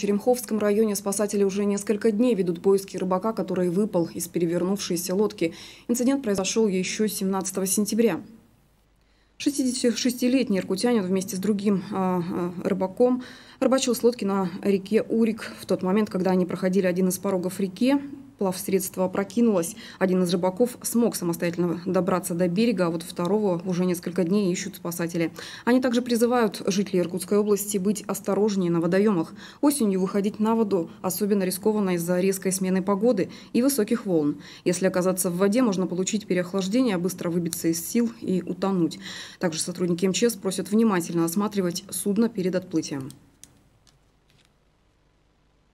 В Черемховском районе спасатели уже несколько дней ведут поиски рыбака, который выпал из перевернувшейся лодки. Инцидент произошел еще 17 сентября. 66-летний иркутянин вместе с другим э, рыбаком рыбачил с лодки на реке Урик. В тот момент, когда они проходили один из порогов реки, плавсредство опрокинулось. Один из рыбаков смог самостоятельно добраться до берега, а вот второго уже несколько дней ищут спасатели. Они также призывают жителей Иркутской области быть осторожнее на водоемах. Осенью выходить на воду особенно рискованно из-за резкой смены погоды и высоких волн. Если оказаться в воде, можно получить переохлаждение, быстро выбиться из сил и утонуть. Также сотрудники МЧС просят внимательно осматривать судно перед отплытием.